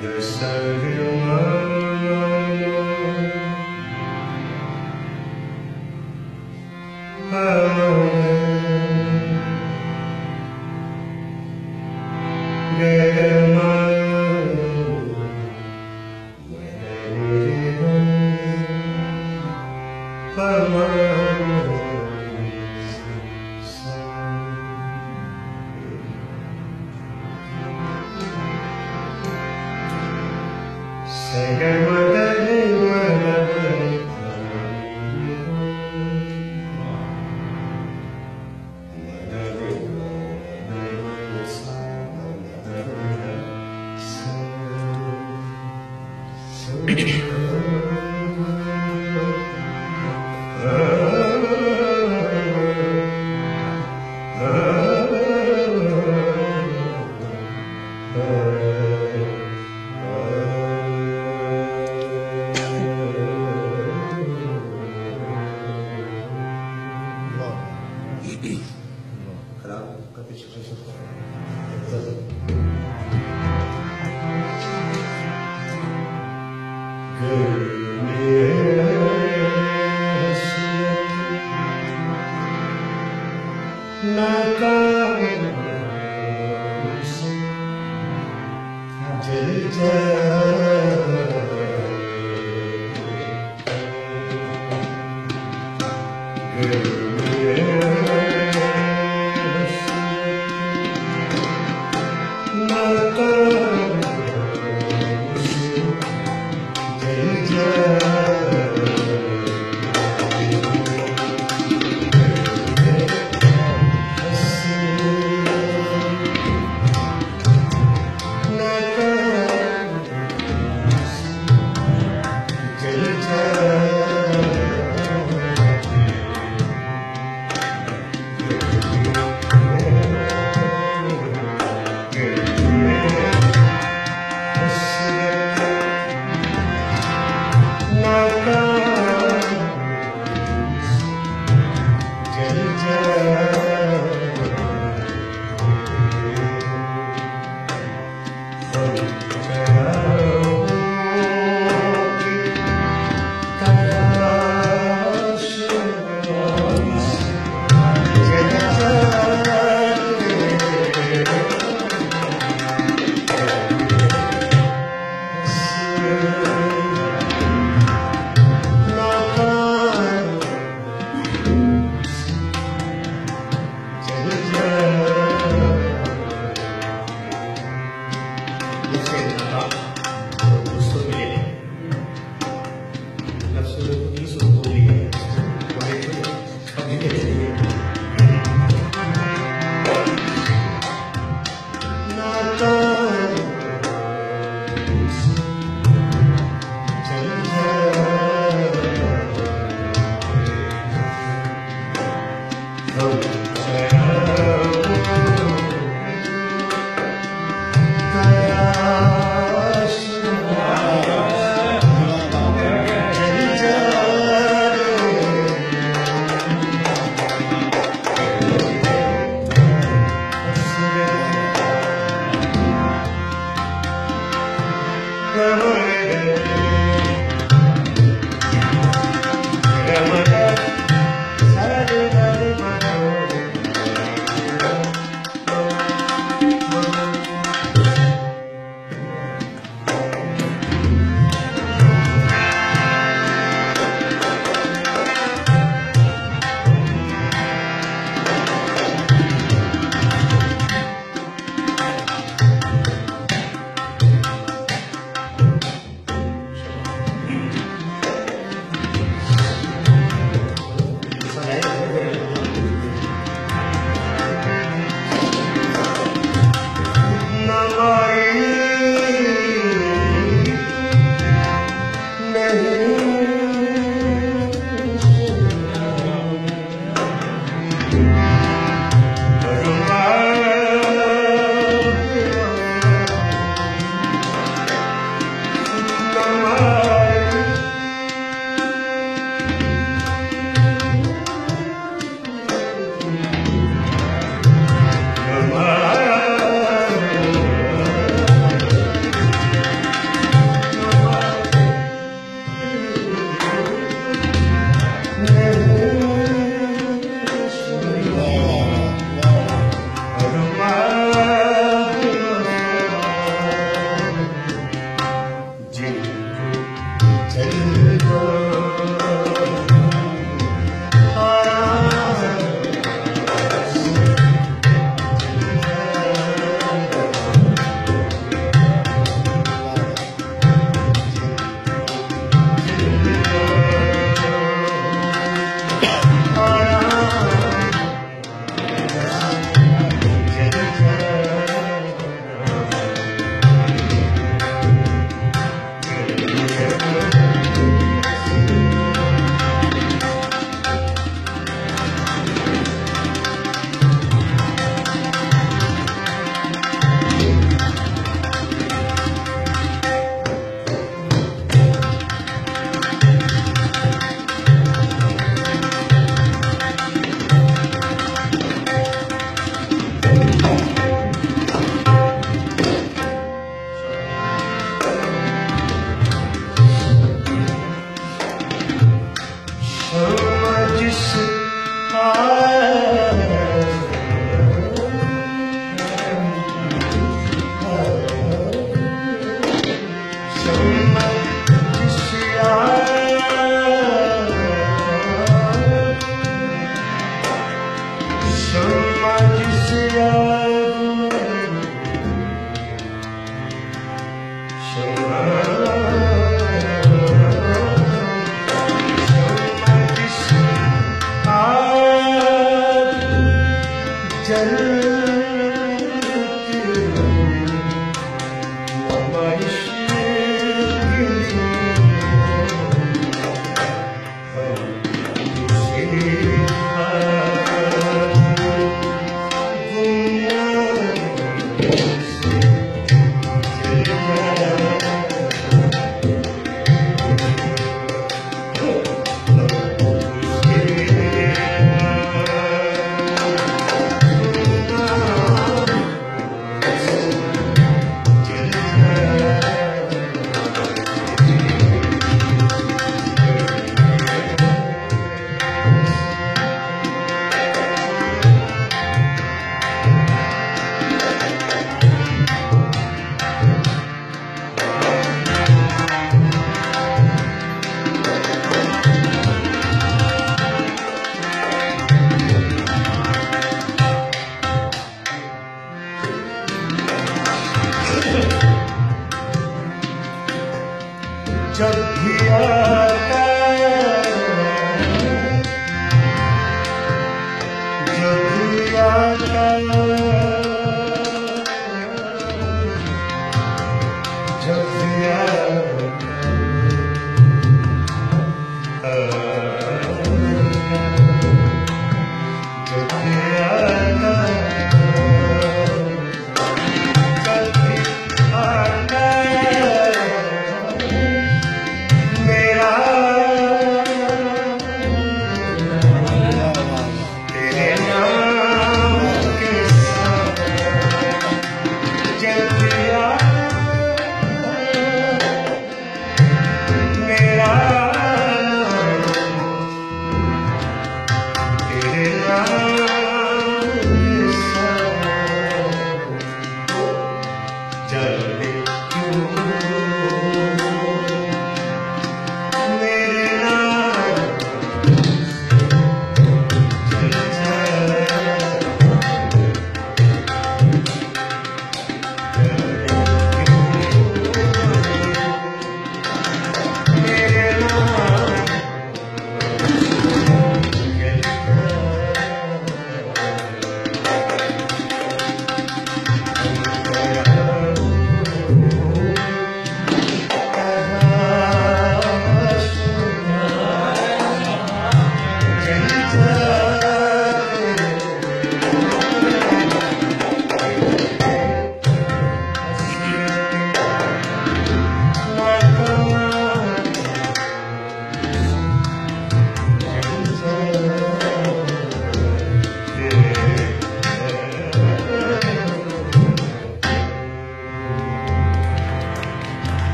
There's no Amém. Mata